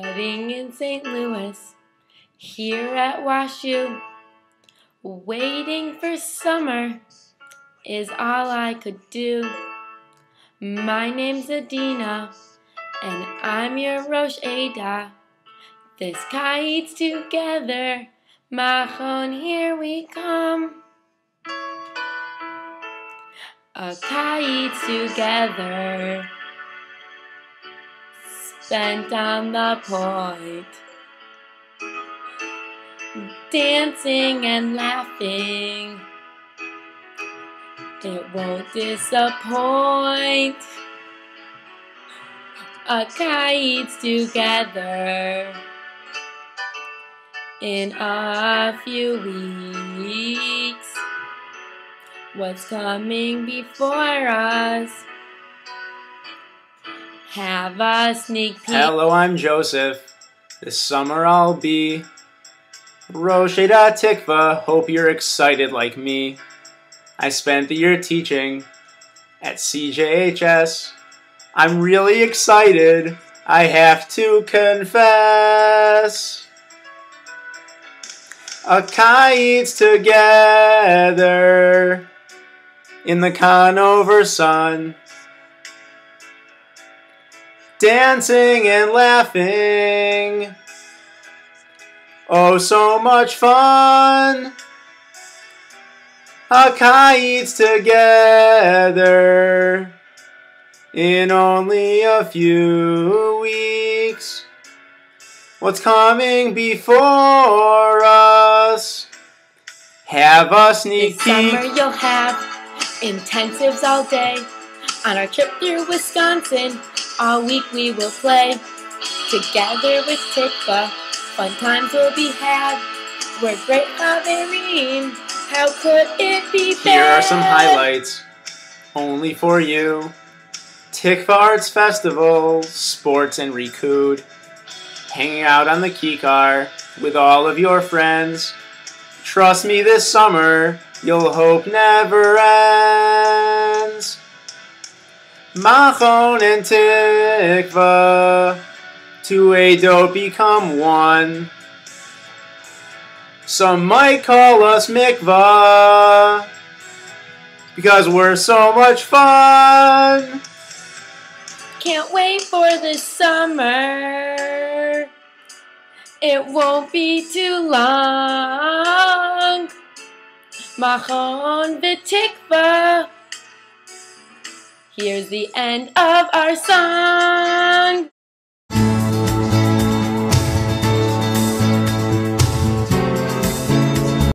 studying in St. Louis, here at WashU, waiting for summer is all I could do. My name's Adina, and I'm your Rosh Ada. This kites together, Machon, here we come. A kite together spent on the point, dancing and laughing. It won't disappoint. A kite together in a few weeks. What's coming before us? Have a sneak peek. Hello, I'm Joseph. This summer I'll be Rosh Tikva. Hope you're excited like me. I spent the year teaching at CJHS. I'm really excited. I have to confess. A kites together in the Conover sun dancing and laughing. Oh, so much fun! A kites together in only a few weeks. What's coming before us? Have a sneak This peek. summer you'll have intensives all day. On our trip through Wisconsin, all week we will play. Together with Tikva, fun times will be had. We're great Haverim. How could it be bad? Here are some highlights, only for you. Tikva Arts Festival, sports and Rikud. Hanging out on the Kikar with all of your friends. Trust me, this summer you'll hope never ends. Machon and Tikva, to a dope become one. Some might call us Mikvah because we're so much fun. Can't wait for the summer. It won't be too long. Machon v'tikva. Here's the end of our song.